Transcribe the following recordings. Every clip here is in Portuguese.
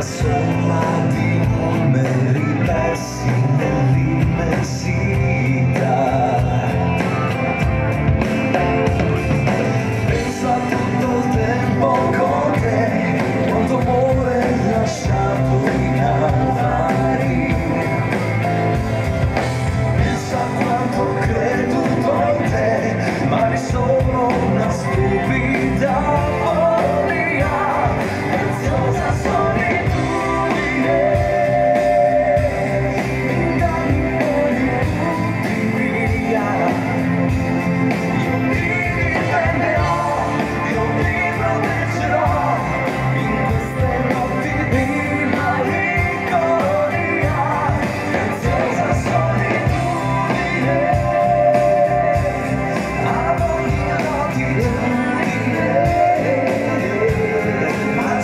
coração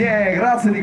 grazie, grazie di